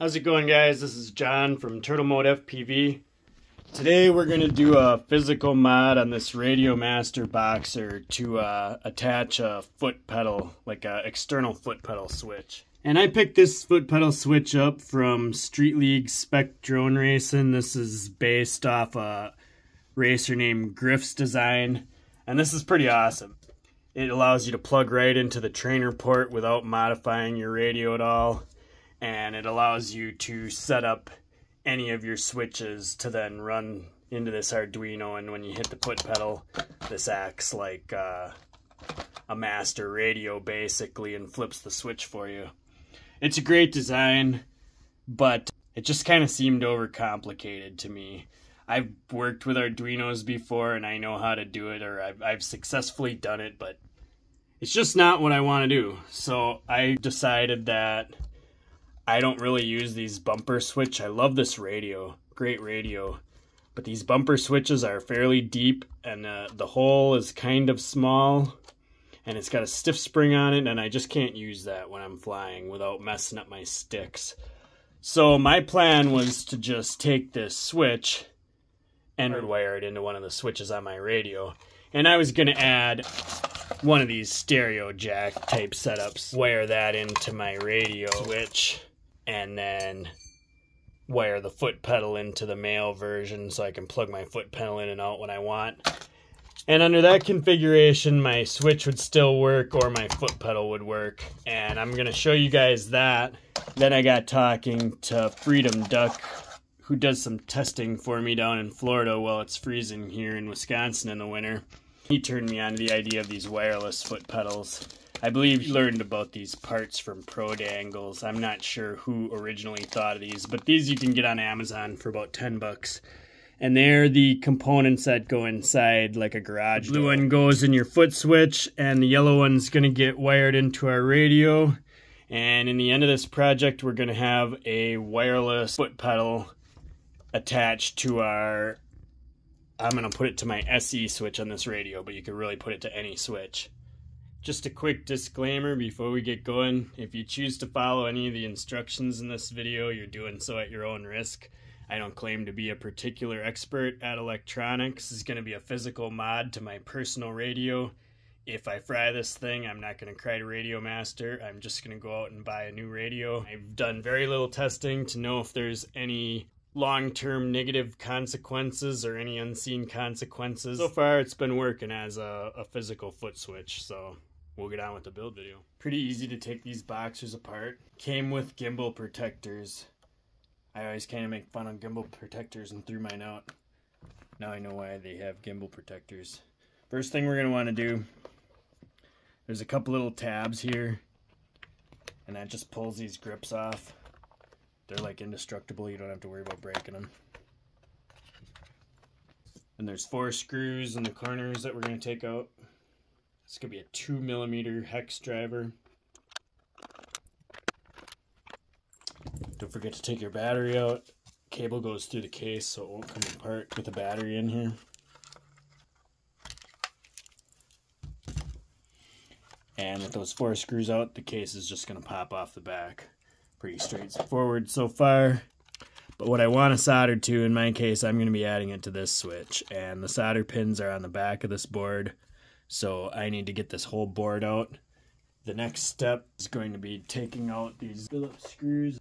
How's it going guys? This is John from Turtle Mode FPV. Today we're going to do a physical mod on this Radio Master Boxer to uh, attach a foot pedal, like an external foot pedal switch. And I picked this foot pedal switch up from Street League Spec Drone Racing. This is based off a racer named Griff's design. And this is pretty awesome. It allows you to plug right into the trainer port without modifying your radio at all. And it allows you to set up any of your switches to then run into this Arduino. And when you hit the foot pedal, this acts like uh, a master radio basically and flips the switch for you. It's a great design, but it just kind of seemed overcomplicated to me. I've worked with Arduinos before and I know how to do it, or I've, I've successfully done it, but it's just not what I want to do. So I decided that I don't really use these bumper switch. I love this radio, great radio, but these bumper switches are fairly deep and uh, the hole is kind of small and it's got a stiff spring on it and I just can't use that when I'm flying without messing up my sticks. So my plan was to just take this switch and hardwire it into one of the switches on my radio. And I was going to add one of these stereo jack type setups, wire that into my radio switch, and then wire the foot pedal into the male version so I can plug my foot pedal in and out when I want. And under that configuration, my switch would still work or my foot pedal would work. And I'm going to show you guys that. Then I got talking to Freedom Duck, who does some testing for me down in Florida while it's freezing here in Wisconsin in the winter. He turned me on to the idea of these wireless foot pedals. I believe he learned about these parts from Pro Dangles. I'm not sure who originally thought of these, but these you can get on Amazon for about 10 bucks. And they're the components that go inside like a garage. The blue one goes in your foot switch, and the yellow one's going to get wired into our radio. And in the end of this project, we're going to have a wireless foot pedal attached to our I'm going to put it to my SE switch on this radio, but you can really put it to any switch. Just a quick disclaimer before we get going. If you choose to follow any of the instructions in this video, you're doing so at your own risk. I don't claim to be a particular expert at electronics. This is going to be a physical mod to my personal radio. If I fry this thing, I'm not going to cry to Radio Master. I'm just going to go out and buy a new radio. I've done very little testing to know if there's any long term negative consequences or any unseen consequences. So far, it's been working as a, a, physical foot switch, so we'll get on with the build video. Pretty easy to take these boxers apart. Came with gimbal protectors. I always kind of make fun of gimbal protectors and threw mine out. Now I know why they have gimbal protectors. First thing we're going to want to do, there's a couple little tabs here, and that just pulls these grips off. They're like indestructible. You don't have to worry about breaking them. And there's four screws in the corners that we're going to take out. It's to be a 2 millimeter hex driver. Don't forget to take your battery out. Cable goes through the case so it won't come apart with the battery in here. And with those four screws out, the case is just to pop off the back pretty straightforward so far. But what I want to solder to, in my case, I'm going to be adding it to this switch. And the solder pins are on the back of this board. So I need to get this whole board out. The next step is going to be taking out these Phillips screws.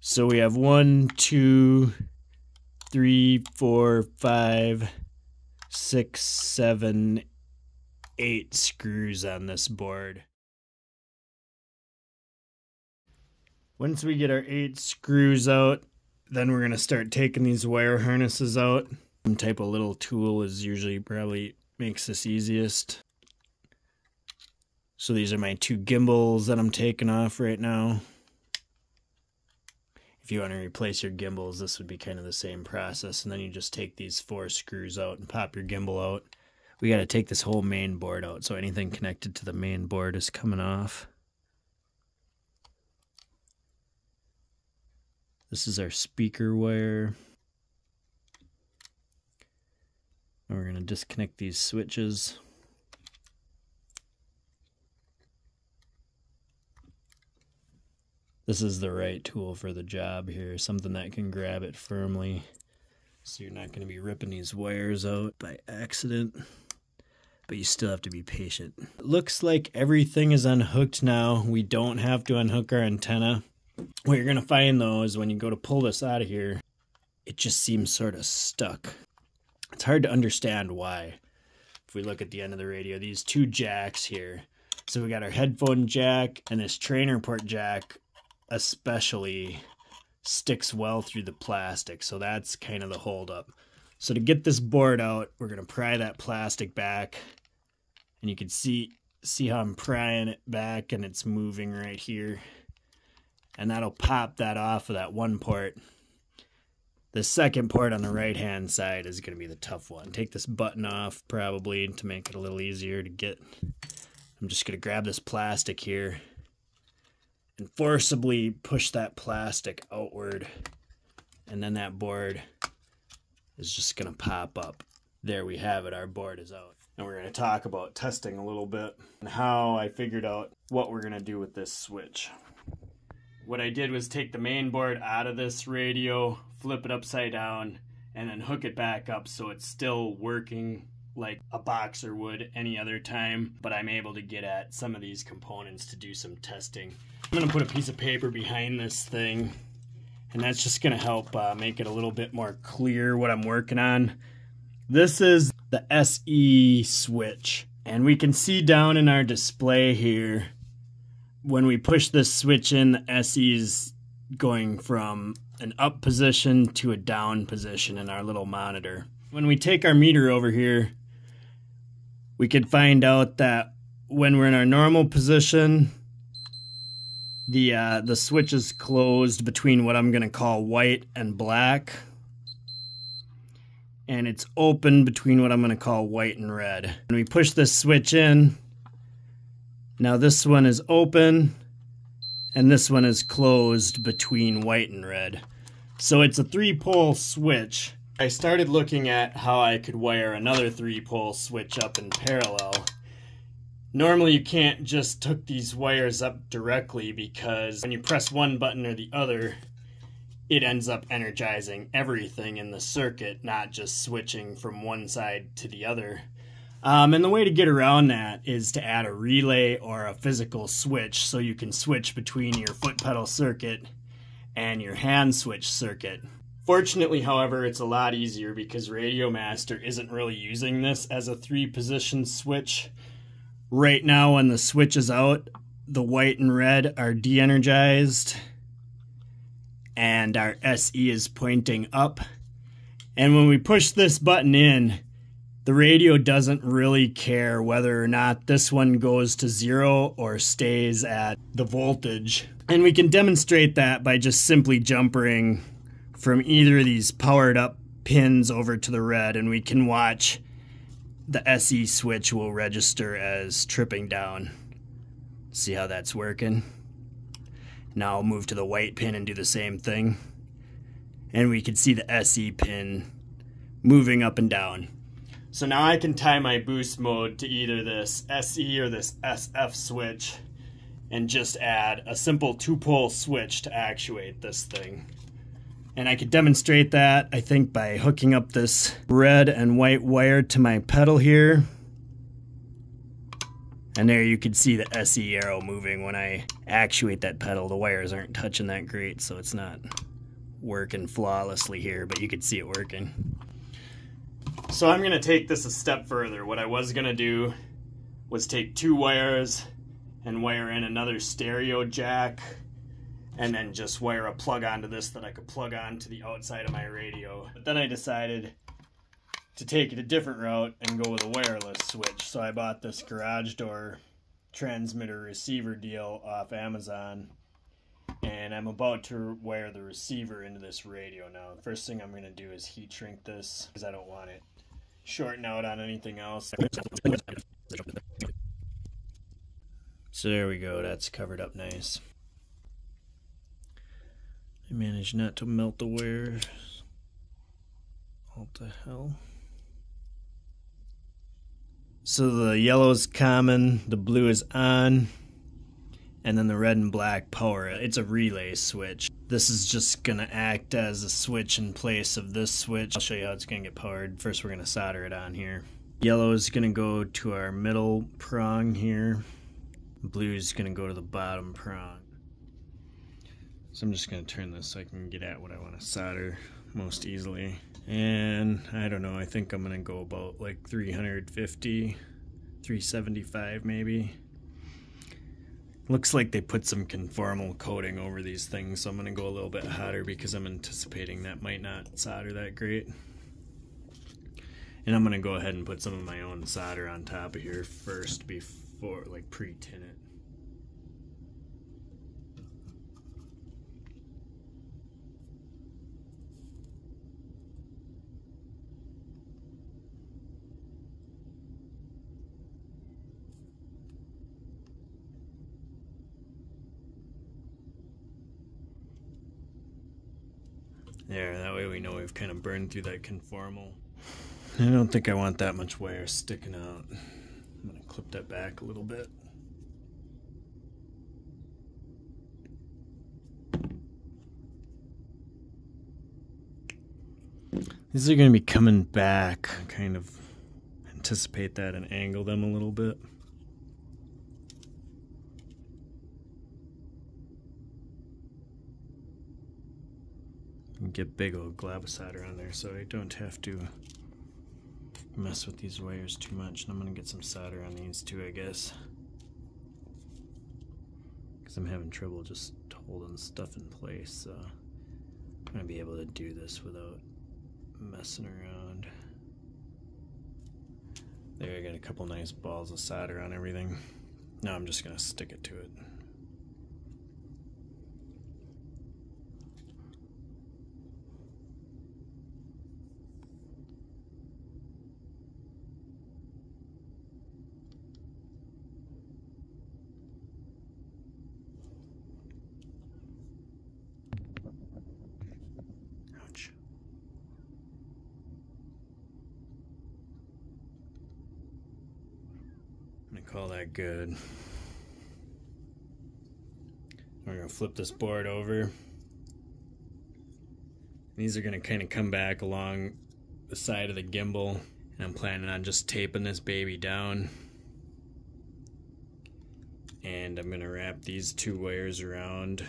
So we have one, two, three, four, five, six, seven, eight screws on this board. Once we get our eight screws out, then we're going to start taking these wire harnesses out. Some type of little tool is usually probably makes this easiest. So these are my two gimbals that I'm taking off right now. If you want to replace your gimbals, this would be kind of the same process. And then you just take these four screws out and pop your gimbal out. We got to take this whole main board out, so anything connected to the main board is coming off. This is our speaker wire. And we're going to disconnect these switches. this is the right tool for the job here. Something that can grab it firmly so you're not going to be ripping these wires out by accident. But you still have to be patient. It looks like everything is unhooked now. We don't have to unhook our antenna. What you're going to find though is when you go to pull this out of here, it just seems sort of stuck. It's hard to understand why. If we look at the end of the radio, these two jacks here. So we got our headphone jack and this trainer port jack especially sticks well through the plastic. So that's kind of the holdup. So to get this board out, we're going to pry that plastic back. And you can see see how I'm prying it back and it's moving right here. And that'll pop that off of that one port. The second part on the right hand side is going to be the tough one. Take this button off probably to make it a little easier to get. I'm just going to grab this plastic here and forcibly push that plastic outward. And then that board is just going to pop up. There we have it. Our board is out. And we're going to talk about testing a little bit and how I figured out what we're going to do with this switch. What I did was take the main board out of this radio, flip it upside down, and then hook it back up so it's still working like a boxer would any other time, but I'm able to get at some of these components to do some testing. I'm gonna put a piece of paper behind this thing, and that's just gonna help uh, make it a little bit more clear what I'm working on. This is the SE switch, and we can see down in our display here, when we push this switch in, the SE is going from an up position to a down position in our little monitor. When we take our meter over here, we could find out that when we're in our normal position, the uh, the switch is closed between what I'm gonna call white and black, and it's open between what I'm gonna call white and red. When we push this switch in. Now this one is open, and this one is closed between white and red. So it's a three-pole switch I started looking at how I could wire another three pole switch up in parallel. Normally you can't just hook these wires up directly because when you press one button or the other, it ends up energizing everything in the circuit, not just switching from one side to the other. Um, and the way to get around that is to add a relay or a physical switch so you can switch between your foot pedal circuit and your hand switch circuit. Fortunately, however, it's a lot easier because Radiomaster isn't really using this as a three position switch. Right now when the switch is out, the white and red are de-energized and our SE is pointing up. And when we push this button in, the radio doesn't really care whether or not this one goes to zero or stays at the voltage. And we can demonstrate that by just simply jumpering from either of these powered up pins over to the red and we can watch the SE switch will register as tripping down. See how that's working? Now I'll move to the white pin and do the same thing. And we can see the SE pin moving up and down. So now I can tie my boost mode to either this SE or this SF switch and just add a simple two pole switch to actuate this thing. And I could demonstrate that, I think, by hooking up this red and white wire to my pedal here. And there you can see the SE arrow moving when I actuate that pedal. The wires aren't touching that great, so it's not working flawlessly here, but you can see it working. So I'm gonna take this a step further. What I was gonna do was take two wires and wire in another stereo jack and then just wire a plug onto this that I could plug on to the outside of my radio. But then I decided to take it a different route and go with a wireless switch. So I bought this garage door transmitter receiver deal off Amazon. And I'm about to wire the receiver into this radio now. The first thing I'm going to do is heat shrink this because I don't want it shorting out on anything else. So there we go, that's covered up nice. I managed not to melt the wires. What the hell? So the yellow is common, the blue is on, and then the red and black power. It's a relay switch. This is just gonna act as a switch in place of this switch. I'll show you how it's gonna get powered. First we're gonna solder it on here. Yellow is gonna go to our middle prong here. Blue is gonna go to the bottom prong. So I'm just gonna turn this so I can get at what I wanna solder most easily. And I don't know, I think I'm gonna go about like 350, 375 maybe. Looks like they put some conformal coating over these things, so I'm gonna go a little bit hotter because I'm anticipating that might not solder that great. And I'm gonna go ahead and put some of my own solder on top of here first before, like pre-tin it. There, that way we know we've kind of burned through that conformal. I don't think I want that much wire sticking out. I'm going to clip that back a little bit. These are going to be coming back, kind of anticipate that and angle them a little bit. Get big old glob of solder on there so I don't have to mess with these wires too much. And I'm going to get some solder on these too, I guess. Because I'm having trouble just holding stuff in place. So I'm going to be able to do this without messing around. There, I got a couple nice balls of solder on everything. Now I'm just going to stick it to it. call good. We're gonna flip this board over. These are gonna kind of come back along the side of the gimbal and I'm planning on just taping this baby down. And I'm gonna wrap these two wires around.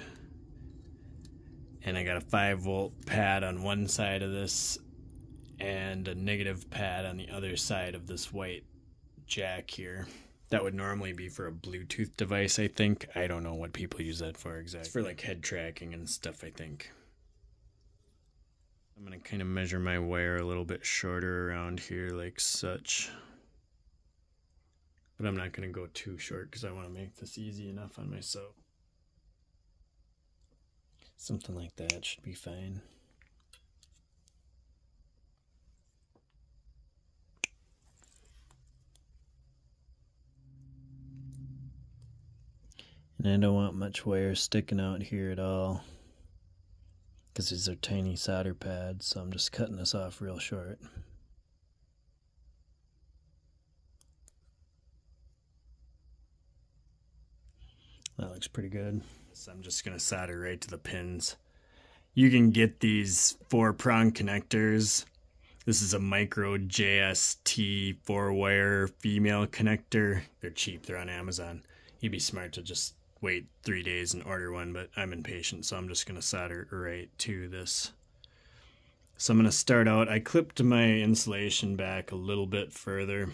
And I got a 5 volt pad on one side of this and a negative pad on the other side of this white jack here. That would normally be for a Bluetooth device, I think. I don't know what people use that for exactly. It's for like head tracking and stuff, I think. I'm going to kind of measure my wire a little bit shorter around here like such. But I'm not going to go too short because I want to make this easy enough on myself. Something like that should be fine. And I don't want much wire sticking out here at all. Because these are tiny solder pads, so I'm just cutting this off real short. That looks pretty good. So I'm just going to solder right to the pins. You can get these four prong connectors. This is a micro JST four wire female connector. They're cheap, they're on Amazon. You'd be smart to just wait three days and order one, but I'm impatient, so I'm just going to solder right to this. So I'm going to start out, I clipped my insulation back a little bit further,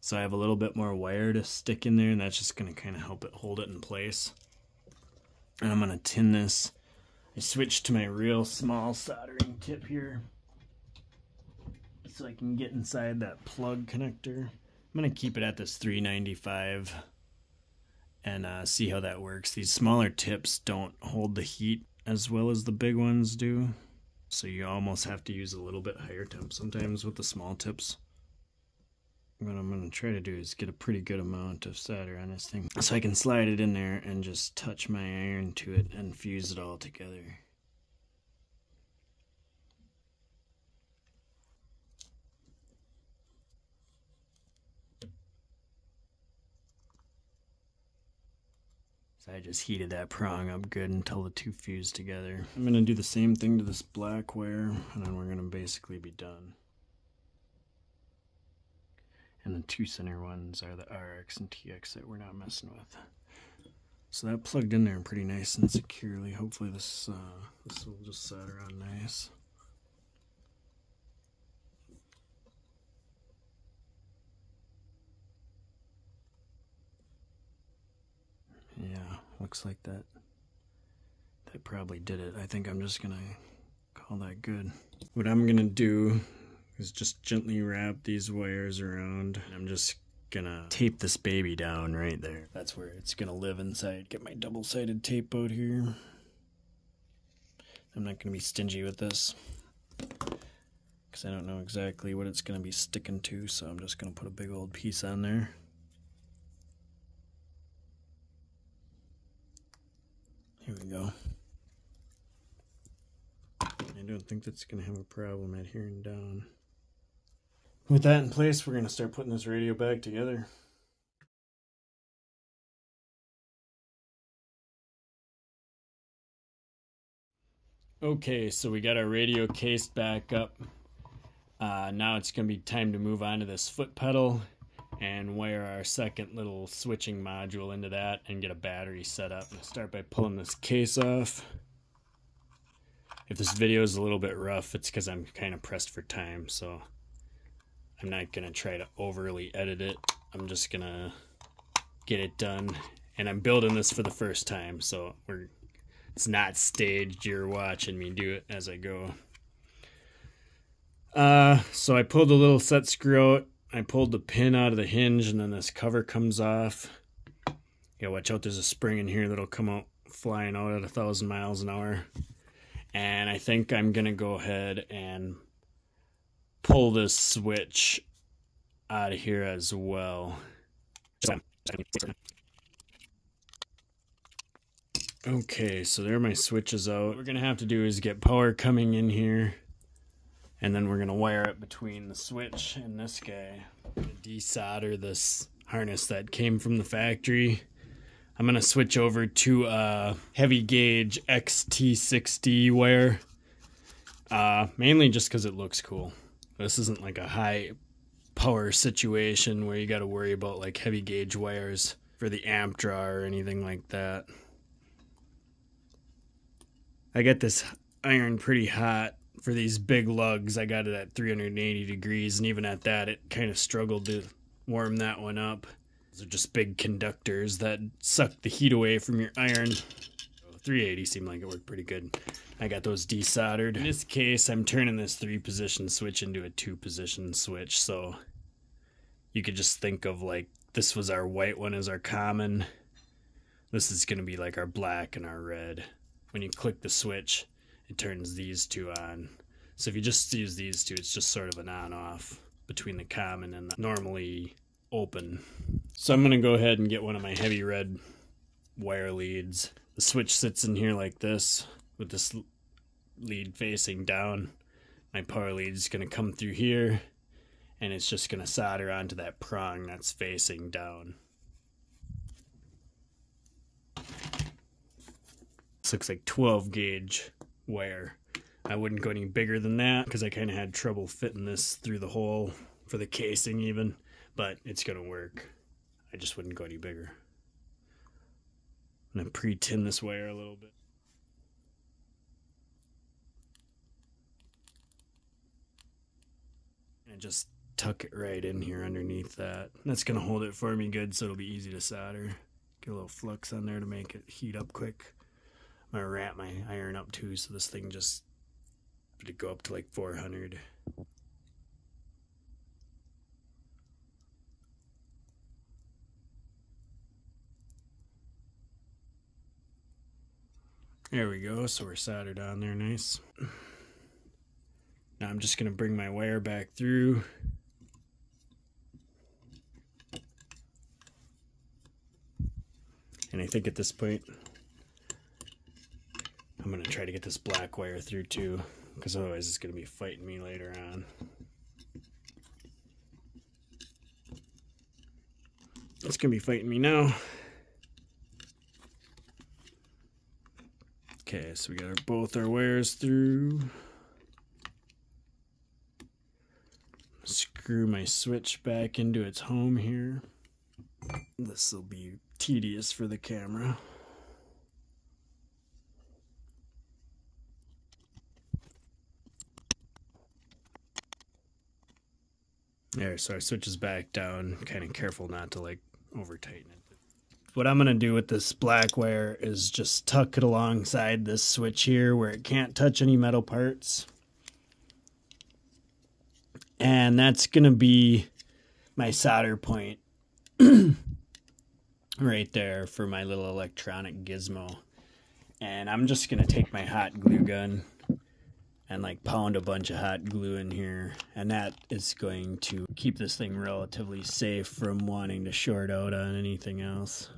so I have a little bit more wire to stick in there, and that's just going to kind of help it hold it in place. And I'm going to tin this. I switched to my real small soldering tip here, so I can get inside that plug connector. I'm going to keep it at this 395 and uh, see how that works. These smaller tips don't hold the heat as well as the big ones do. So you almost have to use a little bit higher temp sometimes with the small tips. What I'm going to try to do is get a pretty good amount of solder on this thing. So I can slide it in there and just touch my iron to it and fuse it all together. So I just heated that prong up good until the two fuse together. I'm going to do the same thing to this black wire, and then we're going to basically be done. And the two center ones are the RX and TX that we're not messing with. So that plugged in there pretty nice and securely. Hopefully this uh, this will just solder on nice. Yeah, looks like that. That probably did it. I think I'm just gonna call that good. What I'm gonna do is just gently wrap these wires around. I'm just gonna tape this baby down right there. That's where it's gonna live inside. Get my double-sided tape out here. I'm not gonna be stingy with this because I don't know exactly what it's gonna be sticking to, so I'm just gonna put a big old piece on there. Here we go. I don't think that's gonna have a problem adhering down. With that in place, we're going to start putting this radio back together. Okay, so we got our radio cased back up. Uh, now it's going to be time to move on to this foot pedal and wire our second little switching module into that and get a battery set up. start by pulling this case off. If this video is a little bit rough, it's because I'm kind of pressed for time, so I'm not going to try to overly edit it. I'm just going to get it done. And I'm building this for the first time, so we're it's not staged. You're watching me do it as I go. Uh, so I pulled the little set screw out. I pulled the pin out of the hinge, and then this cover comes off. Yeah, watch out. There's a spring in here that'll come out flying out at a thousand miles an hour. And I think I'm to go ahead and pull this switch out of here as well. Okay, so there my switches out. What we're to have to do is get power coming in here. And then we're going to wire it between the switch and this guy. Desolder this harness that came from the factory. I'm going to switch over to a heavy gauge XT60 wire. Uh, mainly just because it looks cool. This isn't like a high power situation where you got to worry about like heavy gauge wires for the amp draw or anything like that. I get this iron pretty hot for these big lugs. I got it at 380 degrees, and even at that, it kind of struggled to warm that one up. These are just big conductors that suck the heat away from your iron. 380 seemed like it worked pretty good. I got those desoldered. In this case, I'm turning this three position switch into a two position switch. So you could just think of like this was our white one as our common. This is going to be like our black and our red. When you click the switch, it turns these two on. So if you just use these two, it's just sort of an on off between the common and the normally open. So I'm going to go ahead and get one of my heavy red wire leads the switch sits in here like this with this lead facing down. My power lead is going to come through here and it's just going to solder onto that prong that's facing down. This looks like 12 gauge wire. I wouldn't go any bigger than that because I kind of had trouble fitting this through the hole for the casing even, but it's going to work. I just wouldn't go any bigger. I'm going to pre-tin this wire a little bit. And just tuck it right in here underneath that. That's going to hold it for me good so it'll be easy to solder. Get a little flux on there to make it heat up quick. To wrap my iron up too so this thing just to go up to like 400. There we go, so we're soldered on there nice. Now I'm just going to bring my wire back through. And I think at this point, I'm going to try to get this black wire through too, because otherwise it's going to be fighting me later on. It's going to be fighting me now. Okay, so we got our, both our wires through. Screw my switch back into its home here. This will be tedious for the camera. There, so our switch is back down. Kind of careful not to like over tighten it. What I'm going to do with this black wire is just tuck it alongside this switch here where it can't touch any metal parts. And that's going to be my solder point right there for my little electronic gizmo. And I'm just going to take my hot glue gun and like pound a bunch of hot glue in here and that is going to keep this thing relatively safe from wanting to short out on anything else.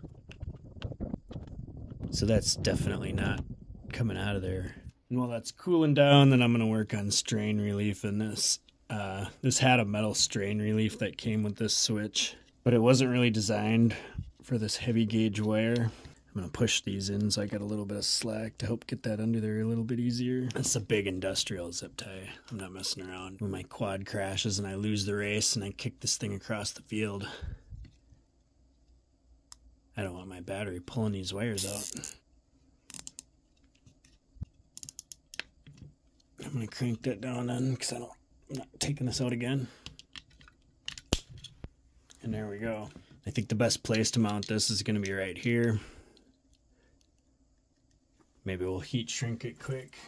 So that's definitely not coming out of there. And while that's cooling down then I'm going to work on strain relief in this. Uh, this had a metal strain relief that came with this switch but it wasn't really designed for this heavy gauge wire I'm gonna push these in so I got a little bit of slack to help get that under there a little bit easier. That's a big industrial zip tie. I'm not messing around. When my quad crashes and I lose the race and I kick this thing across the field, I don't want my battery pulling these wires out. I'm gonna crank that down then because I don't, I'm not taking this out again. And there we go. I think the best place to mount this is gonna be right here. Maybe we'll heat shrink it quick.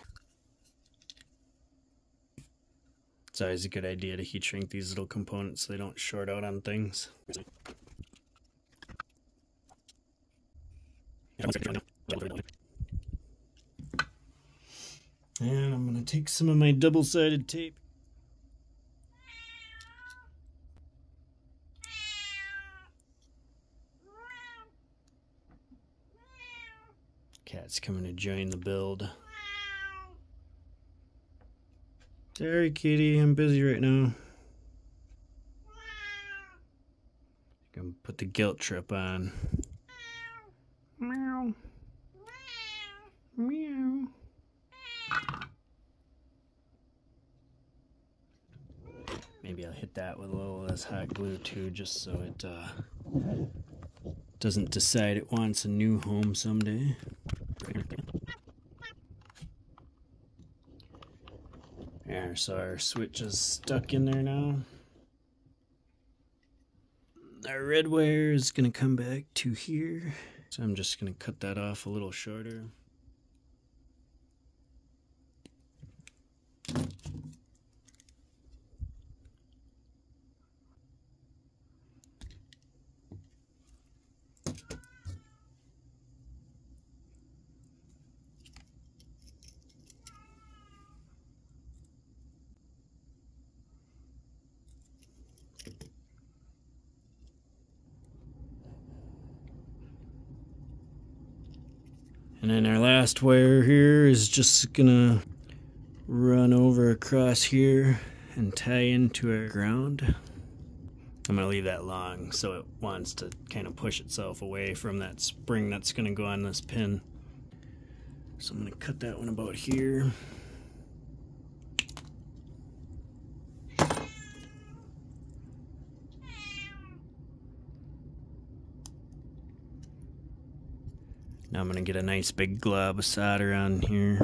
It's always a good idea to heat shrink these little components so they don't short out on things. And I'm going to take some of my double-sided tape Coming to join the build. Sorry, kitty. I'm busy right now. I'm Gonna put the guilt trip on. Meow. Meow. Maybe I'll hit that with a little less hot glue too, just so it uh, doesn't decide it wants a new home someday. There, so our switch is stuck in there now. Our red wire is going to come back to here. So I'm just going to cut that off a little shorter. And wire here is just gonna run over across here and tie into our ground. I'm gonna leave that long so it wants to kind of push itself away from that spring that's gonna go on this pin. So I'm gonna cut that one about here. Now I'm going to get a nice big glob of solder on here.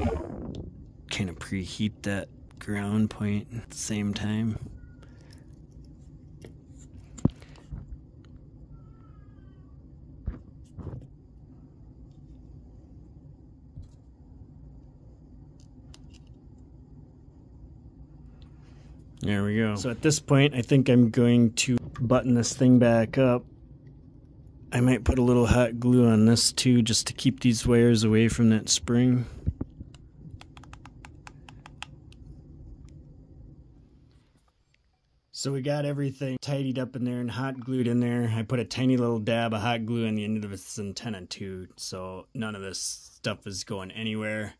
Kind of preheat that ground point at the same time. There we go. So at this point, I think I'm going to button this thing back up I might put a little hot glue on this too just to keep these wires away from that spring. So we got everything tidied up in there and hot glued in there. I put a tiny little dab of hot glue on the end of this antenna too, so none of this stuff is going anywhere.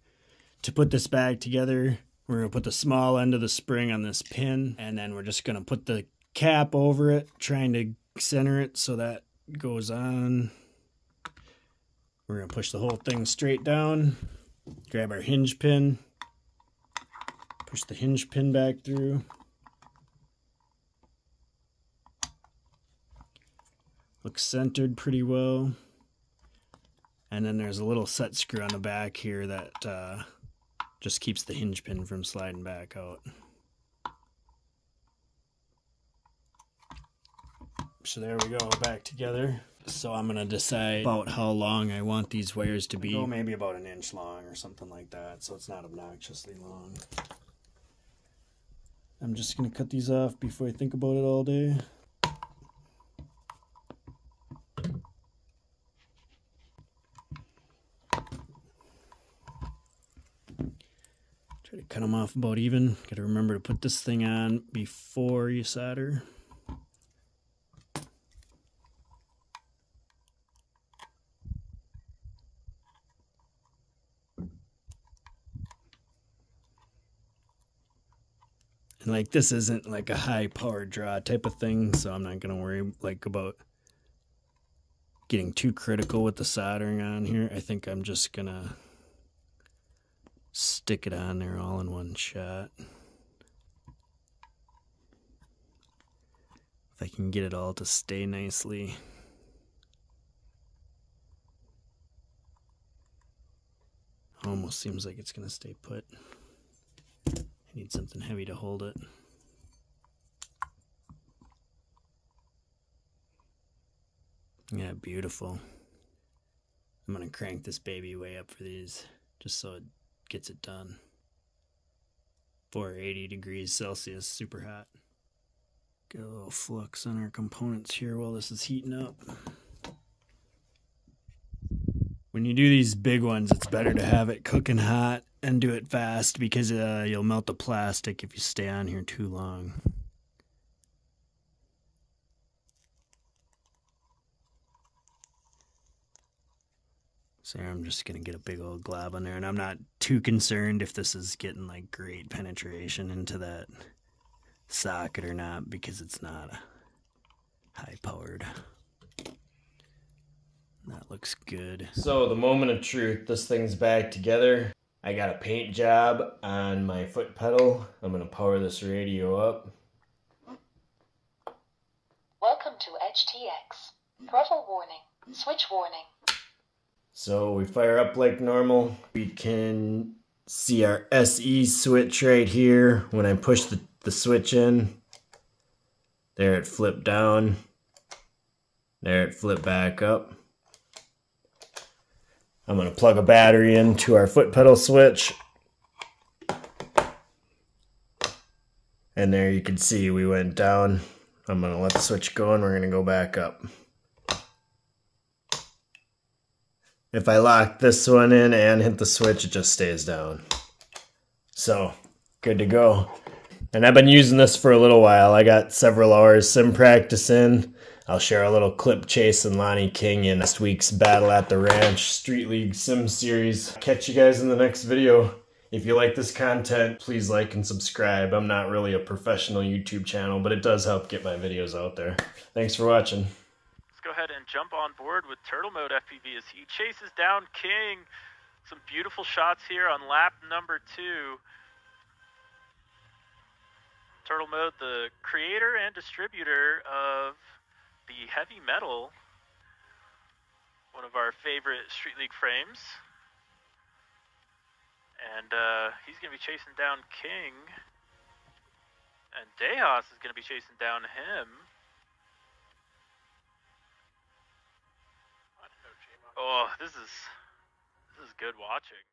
To put this bag together, we're going to put the small end of the spring on this pin, and then we're just going to put the cap over it, trying to center it so that goes on. We're going to push the whole thing straight down. Grab our hinge pin, push the hinge pin back through. Looks centered pretty well. And then there's a little set screw on the back here that uh, just keeps the hinge pin from sliding back out. So there we go, back together. So I'm gonna decide about how long I want these wires to be. Go maybe about an inch long or something like that, so it's not obnoxiously long. I'm just gonna cut these off before I think about it all day. Try to cut them off about even. Got to remember to put this thing on before you solder. Like this isn't like a high power draw type of thing, so I'm not gonna worry like about getting too critical with the soldering on here. I think I'm just gonna stick it on there all in one shot. If I can get it all to stay nicely. Almost seems like it's to stay put. I need something heavy to hold it. Yeah, beautiful. I'm to crank this baby way up for these just so it gets it done. 480 degrees Celsius, super hot. Get a little flux on our components here while this is heating up. When you do these big ones, it's better to have it cooking hot and do it fast because uh, you'll melt the plastic if you stay on here too long. So I'm just going to get a big old glob on there. And I'm not too concerned if this is getting like great penetration into that socket or not because it's not high powered. That looks good. So the moment of truth, this thing's back together. I got a paint job on my foot pedal. I'm going to power this radio up. Welcome to EdgeTX. Throttle warning. Switch warning. So we fire up like normal. We can see our SE switch right here. When I push the, the switch in, there it flipped down. There it flipped back up. I'm going to plug a battery into our foot pedal switch. And there you can see we went down. I'm going to let the switch go and we're going to go back up. If I lock this one in and hit the switch, it just stays down. So, good to go. And I've been using this for a little while. I got several hours sim practice in. I'll share a little clip chasing Lonnie King in last week's Battle at the Ranch Street League Sim Series. Catch you guys in the next video. If you like this content, please like and subscribe. I'm not really a professional YouTube channel, but it does help get my videos out there. Thanks for watching go ahead and jump on board with Turtle Mode FPV as he chases down King. Some beautiful shots here on lap number two. Turtle Mode, the creator and distributor of the Heavy Metal, one of our favorite Street League frames. And uh, he's going to be chasing down King. And Dejas is going to be chasing down him. Oh, this is this is good watching.